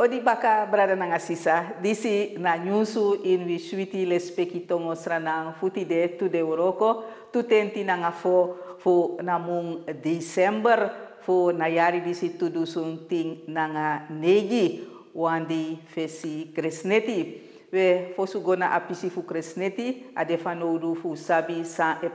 Odi baka brada nanga sisa. Disi na nyusu in wi switi lespeki tongo sranang futi de tu de uroko tu tenti nanga fo fo namung December fo na yari disi tu dusun ting nanga negi wandi fesi kresneti. We fo sugona apisi fu kresneti ade fanodu fu sabi sa e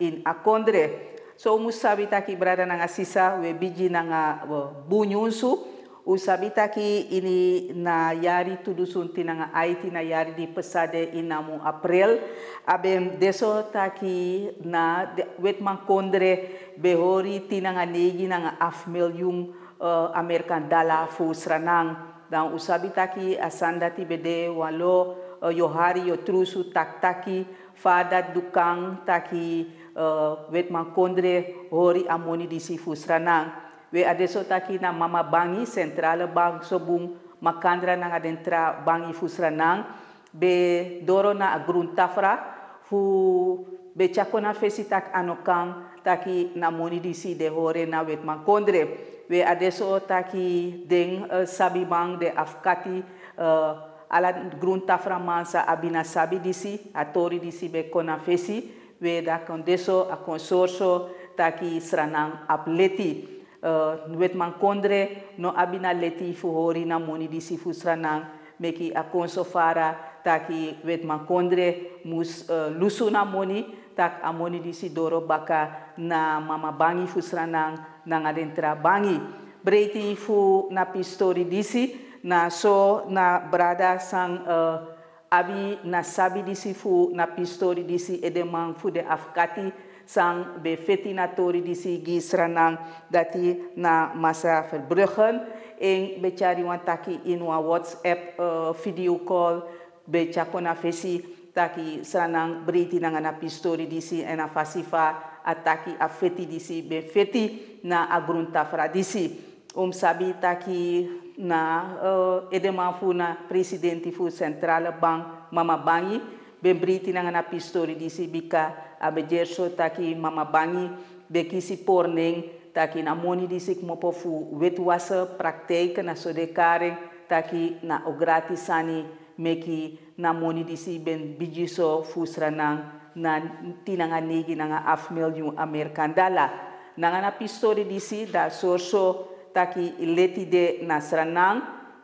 in akondre. So musabi taki brada nanga sisa we biji nanga bunyunsu usabita ki ini na yari tudo sunti na Haiti na yari di pesade inamu April. Abem deso taki na wet man kondre behori tinanga negi na af million uh, American dollar fu sranang. Dan usabita ki asanda ti bede walo uh, yohari yo trusu tak taki fada dukang taki uh, wet man kondre hori amoni di si fu sranang we adesso taki na mama bangi centrale bank sobung makandra na adentra bangi fusranang be doro na agrun tafra fu be chakona fesi tak anokang taki na moni disi de hore na wet makondre we adesso taki deng uh, sabi bang de afkati uh, ala grun tafra mansa abina sabi disi atori disi be kona fesi. We da kondeso a consorso taki sranang apleti uh, wet man kondre no abina leti fu na moni di si fusranang meki a konso fara taki wet man kondre mus uh, lusu na moni tak a moni di si doro baka na mama bangi fusranang na ngadentra bangi. Breiti fu na pistori disi na so na brada sang uh, abi na sabi disi fu na pistori disi edemang fu de afkati sang be fetinatori di si gisranang dati na masa Verbruggen. En be chari wan taki in wa WhatsApp uh, video call be chakona fesi taki sanang briti nanga na pistori disi en a fasifa ataki a feti disi be feti na agrunta disi um sabi taki na uh, edema fu na presidenti fu centrale bank mama bangi be briti nanga na pistori disi bika abejerso taki mama bangi bekisi porning taki na moni disik mopo fu wetwasa praktijk na sodekare taki na ograti sani meki na moni disi ben bijiso fusranang na tinanga negi nanga af miljoen Amerikan dala. Nanga na pistori disi da sorso taki leti de na sranang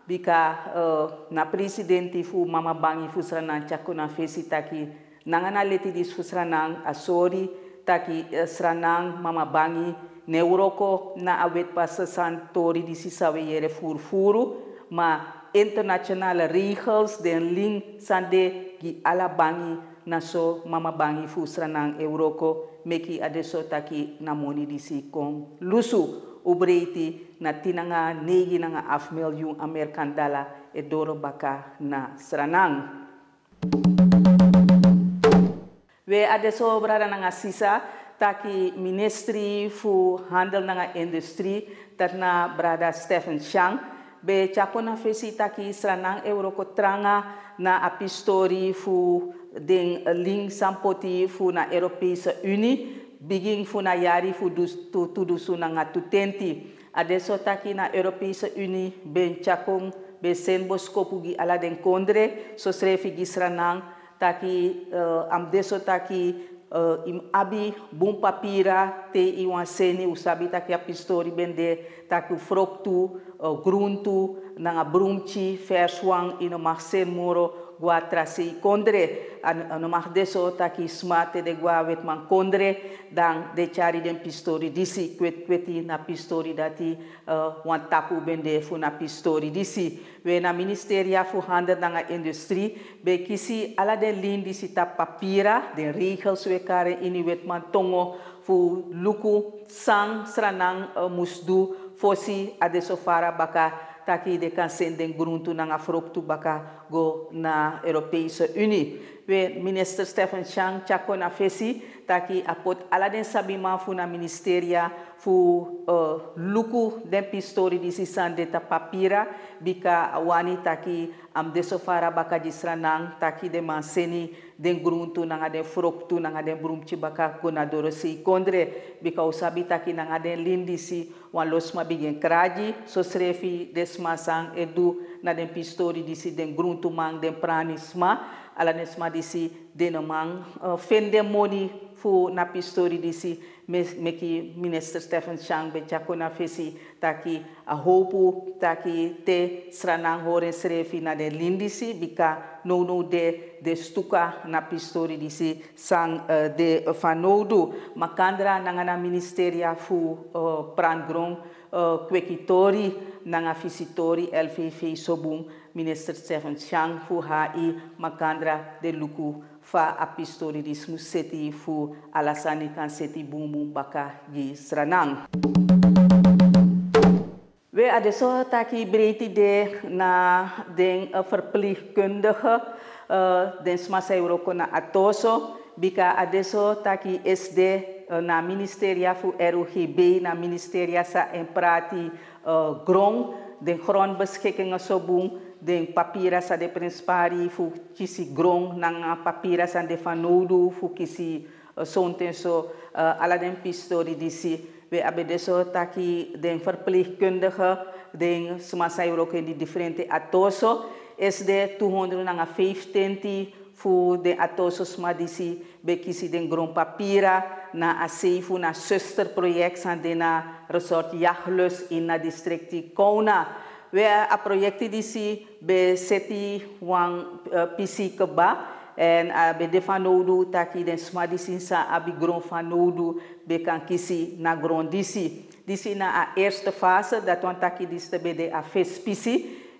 bika uh, na presidenti fu mama bangi fu sranang chako na fesi taki nangana leti di susranang asori taki uh, sranang mama bangi neuroko na awet pa sasan tori di sisawe yere furfuru ma international regels den ling sande gi ala bangi na so mama bangi fusranang euroko meki adeso taki namoni di si kong lusu ubreiti na tinanga negi nanga af miljoen Amerikan dala e doro baka na sranang. We adesso brada nanga sisa taki ministry fu handel nanga industrie dat na brada Stephen Chang be chakona fesi taki sranang euroko tranga na apistori fu den link sampoti fu na Europese Unie begin fu na yari fu dus tu tu dusu nanga tutenti adesso taki na Europese Unie ben chakong be sen boskopu gi ala den kondre so srefi gisranang taki uh, am deso taki uh, im abi bum papira te i wan seni usabi taki a pistori bende taki froktu uh, gruntu nanga brumchi ferswang ino marsen moro gua trasi kondre an no mar deso taki smate de gua wet man kondre dan de chari den pistori disi kwet kweti na pistori dati uh, wan tapu bende fu na pistori disi we na ministeria fu hande nanga industrie be kisi ala den lin disi papira den regels we kare ini wet man tongo fu luku sang sranang uh, musdu fosi adeso fara baka taki de kan senden gruntu nanga fruktu baka go na Europese Unie. We minister Stefan Chang chako na fesi taki apot ala den sabima fu na ministeria fu uh, luku den pistori disi papira bika wani taki am deso fara baka jisranang taki de manseni den gruntu nanga den froktu nanga den brumchi baka kuna dorosi kondre bika usabi taki den lindisi wan losma bigen kraji so srefi desma sang edu na den pistori disi den gruntu mang den pranisma ala nesma disi den mang. Uh, fende moni fu na pistori disi meki minister Stephen Chang be jako na fesi. Taki a hopu taki te sranang horen srefi na de lindisi bika no no de de stuka na pistori disi sang uh, de fanodu makandra nangana ministeria fu uh, prangron uh, kwekitori nanga visitori LVV sobung minister Stephen Chang fu hai makandra de luku fa apistori di fu alasani kan seti bumu baka gi sranang. We adesso taki breedte de na den uh, verpleegkundige uh, den smasa euroko na atoso bika adesso taki SD uh, na ministeria fu RUGB na ministeria sa en prati uh, grong den grondbeschikkingen so boom den papira sa de prinspari fu kisi grong nang papira sa de fanodu fu kisi uh, sonten so uh, ala den pistori disi we abe deso taki den verpleegkundige den smasa ook in die differente atoso. Is de 200 nanga 15 fu de atoso sma disi be kisi den grong papira na a fu na zusterproject san de na resort Jachlus in na districti Kona we a projecti disi be seti wang uh, pisi keba en a be de fanodu taki den sma disi gron fanodu be kan na gron disi disi na a eerste fase dat wan taki disi be de a fes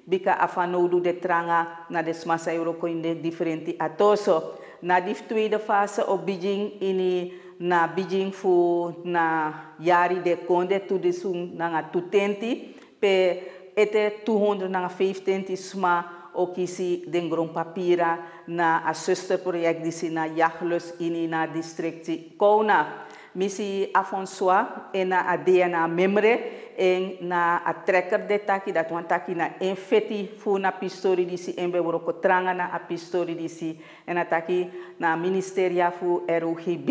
bika a fanodu de tranga na de sma sa euro in de differenti atoso. Na di tweede fase op Beijing ini na Beijing fu na yari de konde tu disun na tutenti pe ete 215 sma o kisi den gron papira na a zusterproject disi na Jachlus ini na districti Kona. Misi Afonsoa en na a DNA memre en na a trekker de taki dat wan na enfeti fu na pistori disi en be woro a en taki na ministeria fu RUGB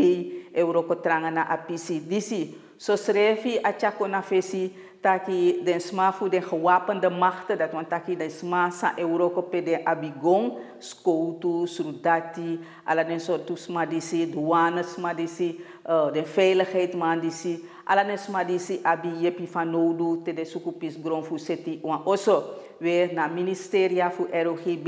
e woro na a pisi disi. So srefi a na fesi taki den smafu den gewapende machten dat want taki den sma sa Europa pe de abigon skoutu srudati ala den soortu sma disi douane sma disi uh, den veiligheid man disi ala den sma disi abi yepi te de sukupis gron fu wan oso weer na ministeria fu ROGB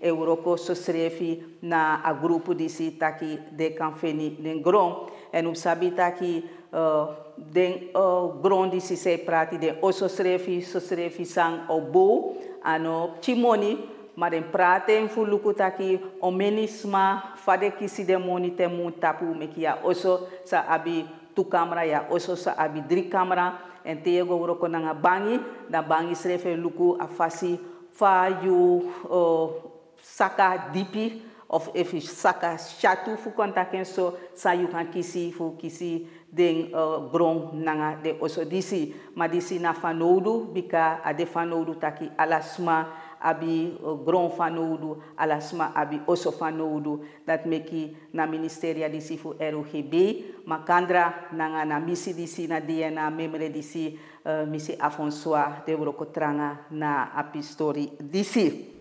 Europa so srefi na a grupo disi taki de kan feni den gron en u sabi taki uh, den uh, grondi si se prati den oso srefi so srefi sang obo ano chimoni. Ma den prate en fuluku taki omenisma fade kisi de moni te tapu oso sa abi tu ya oso sa abi dri kamera en te yego wuro ko nanga bangi. Da bangi srefe luku afasi fa yu uh, saka dipi. Of if saka chatu fu kontaken so. Sa kisi fu kisi den uh, nanga de oso disi. Ma disi na fanodu bika ade fanodu taki alasma abi uh, gron fanodu alasma abi oso fanodu dat meki na ministeria disi fu RUGB makandra nanga na misi disi na dia na memre disi uh, misi Afonsoa de Brokotranga na apistori disi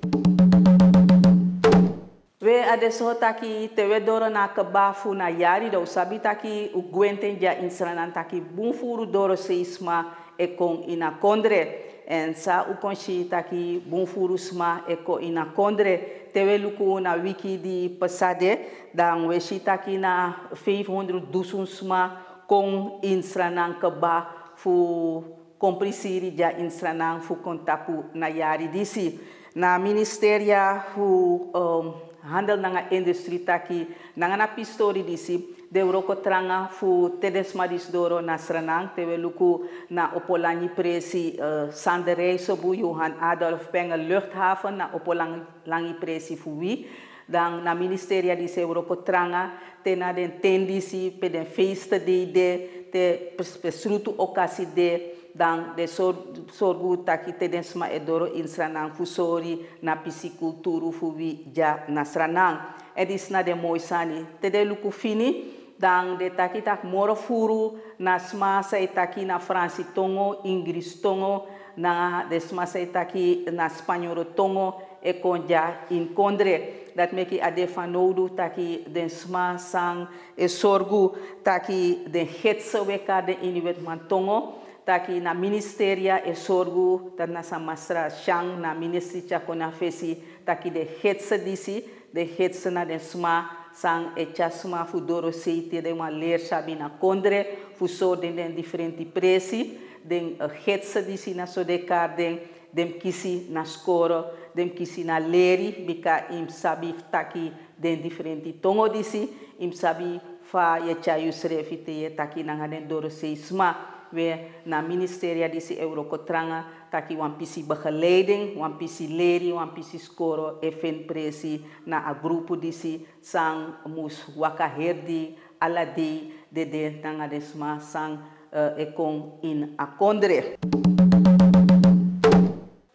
we adesso taki tewe doro na kebafu na yari do sabi taki u gwenten ja insranan taki doro seisma e ina kondre en sa konshi taki bunfuru sma e ko ina kondre. Tewe luku na wiki di pasade dan we shi taki na 500 dusun sma kon insranan keba fu komprisiri ja insranan fu kontapu na yari disi. Na ministeria fu um, handel nanga industri taki nanga na pistori disi de roko tranga fu tedes madis doro na sranang tewe luku na opolangi presi uh, sanderij so bu Johan Adolf Penge luchthaven na opolangi presi fu wi. Dan na ministeria di se Euroko tranga tena den tendisi pe den feesta de de te pesrutu okasi de dan de sorgu taki te den edoro in sranang fusori na pisikulturu fubi ja na edis na de moisani te de luku fini dan de taki tak moro furu na na fransi tongo ingris tongo na de sma na spanyoro tongo e konja in kondre. Dat meki ade fanodu taki den sma sang e sorgu taki den hetsa weka de inuit mantongo taki na ministeria e sorgu dat na shang na ministri chakona fesi taki de hetsa disi de hetsa na den sma sang e chasma fu doro seite de uma ler sabi na kondre fu so den den differenti presi den uh, hetsa disi na so de karden dem kisi na skoro dem kisi na leri bika im sabi taki den differenti tongo disi im sabi fa ye chayu taki nanga den doro we na ministeria disi eurokotranga taki wan pisi begeleiding wan pisi leri wan pisi skoro e fen presi na a grupo disi sang mus waka herdi ala de de de nanga desma sang uh, in a kondre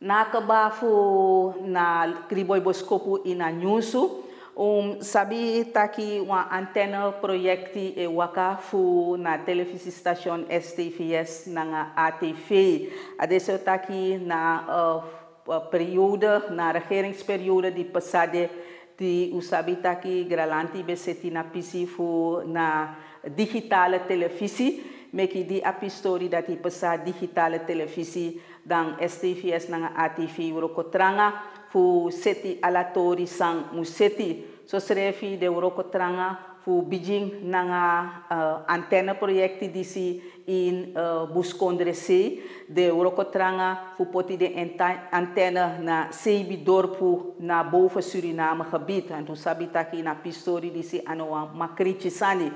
nakabafu na kriboiboskopu ina nyusu um sabi taki uma antena projekti e waka fu na televisi station STVS na ATV adesso taki na uh, periode na regeringsperiode di passade di usabi taki gralanti beseti na pisi fu na digitale televisi meki di apistori dati pesa digitale televisi dan STVS nanga ATV Euroko tranga fu seti alatori sang museti. So srefi de Euroko tranga fu Beijing nanga uh, antena projekti disi in uh, de Euroko tranga fu poti de antena na Seibi dorpu na boven Suriname gebied. En toen sabitaki na pistori disi ano makrichi sani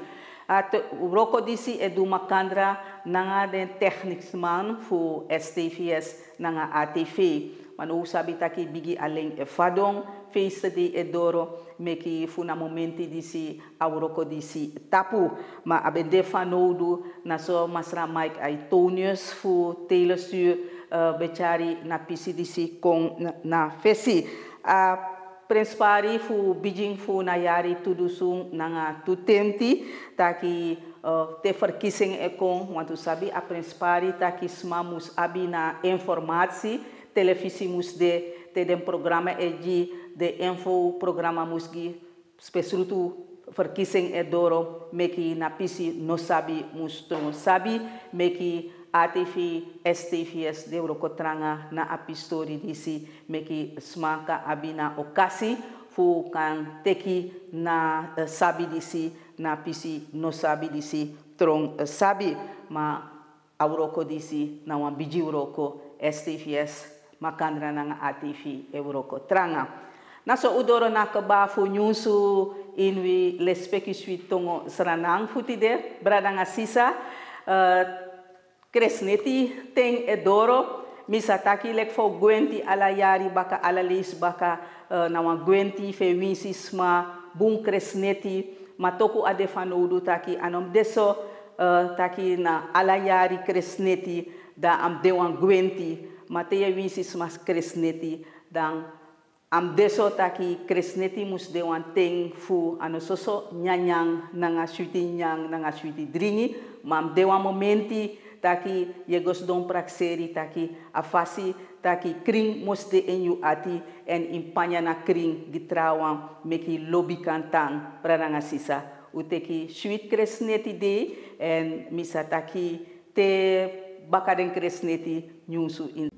At roko disi edu makandra nanga den technicsman fu STVS nanga ATV. Manu sabi taki bigi aleng e fadong feesta di edoro meki fu na momenti disi auroko disi tapu. Ma abende fanodu na so masra Mike Aitonius fu telestuur uh, becari na pisi disi kong na, na fesi. Uh, Prespari fu Beijing fu na yari tudusung nanga tutenti taki uh, te verkiezing ekon want sabi a Prespari taki sma mus abi na informatie televisi mus de te den programma egi de info programma mus gi. Spesrutu verkiezing edoro meki na pisi no sabi mus trongo sabi meki ATV, STVS, de Eurocotranga na apistori disi meki smaka abina okasi fu kan teki na uh, sabi disi na pisi no sabi disi trong uh, sabi. Ma auroko disi na wan biji uroko STVS makandra na ATV Eurocotranga. Naso udoro na kabafu nyusu inwi lespeki tongo sranang futide bradanga sisa uh, Kresneti ten edoro misataki lek fo gwenti ala yari baka ala lis baka uh, na wan gwenti fe winsi sma bun kresneti matoku ade taki anom deso uh, taki na ala yari kresneti da am de wan gwenti mateya winsi sma kresneti dan am deso taki kresneti mus de teng fu ano soso nyanyang nanga suiti nyang nanga suiti dringi. Mam de wan momenti taki yegos don prakseri taki afasi taki kring moste en yu ati en impanya na kring gitrawan meki lobby kantang prananga sisa. Uteki sweet kresneti de en misa taki te bakaden kresneti nyusu in